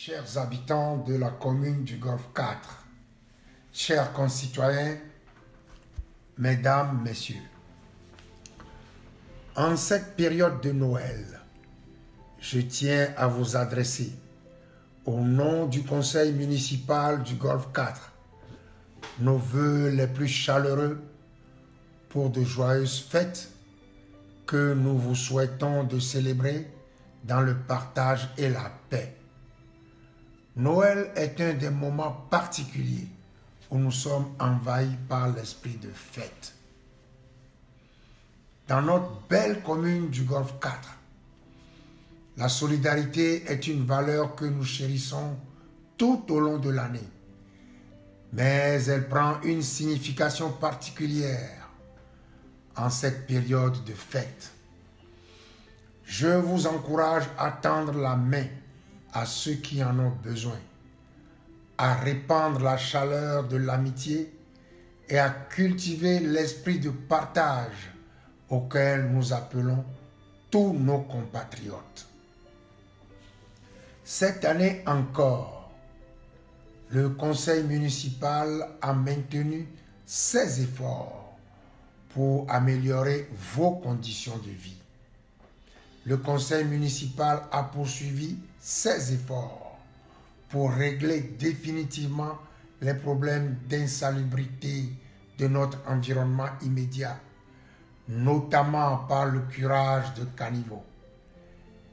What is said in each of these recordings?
Chers habitants de la commune du Golfe 4, chers concitoyens, mesdames, messieurs, en cette période de Noël, je tiens à vous adresser, au nom du conseil municipal du Golfe 4, nos voeux les plus chaleureux pour de joyeuses fêtes que nous vous souhaitons de célébrer dans le partage et la paix. Noël est un des moments particuliers où nous sommes envahis par l'esprit de fête. Dans notre belle commune du Golfe 4, la solidarité est une valeur que nous chérissons tout au long de l'année, mais elle prend une signification particulière en cette période de fête. Je vous encourage à tendre la main à ceux qui en ont besoin, à répandre la chaleur de l'amitié et à cultiver l'esprit de partage auquel nous appelons tous nos compatriotes. Cette année encore, le conseil municipal a maintenu ses efforts pour améliorer vos conditions de vie le conseil municipal a poursuivi ses efforts pour régler définitivement les problèmes d'insalubrité de notre environnement immédiat, notamment par le curage de caniveaux,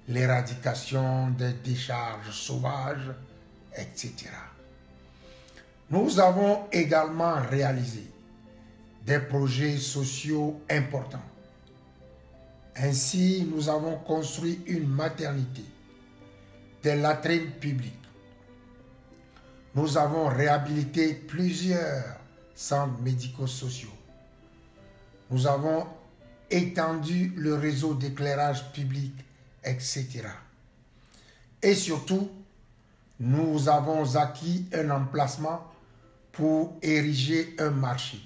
l'éradication des décharges sauvages, etc. Nous avons également réalisé des projets sociaux importants ainsi, nous avons construit une maternité, des latrines publiques. Nous avons réhabilité plusieurs centres médico-sociaux. Nous avons étendu le réseau d'éclairage public, etc. Et surtout, nous avons acquis un emplacement pour ériger un marché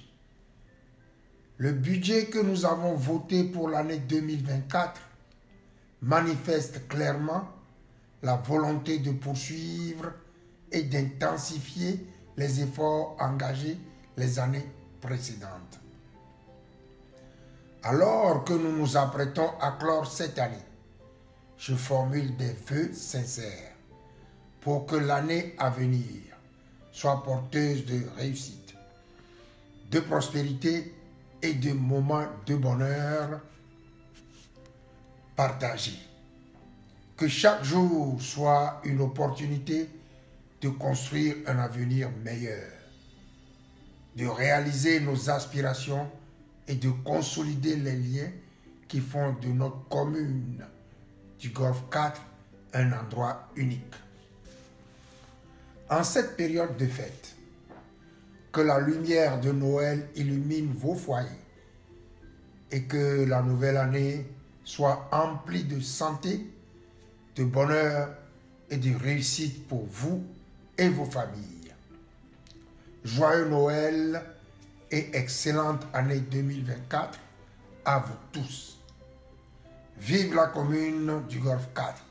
le budget que nous avons voté pour l'année 2024 manifeste clairement la volonté de poursuivre et d'intensifier les efforts engagés les années précédentes. Alors que nous nous apprêtons à clore cette année, je formule des vœux sincères pour que l'année à venir soit porteuse de réussite, de prospérité et de moments de bonheur partagés. Que chaque jour soit une opportunité de construire un avenir meilleur, de réaliser nos aspirations et de consolider les liens qui font de notre commune du Golfe 4 un endroit unique. En cette période de fête, que la lumière de Noël illumine vos foyers et que la nouvelle année soit emplie de santé, de bonheur et de réussite pour vous et vos familles. Joyeux Noël et excellente année 2024 à vous tous. Vive la commune du Golfe 4.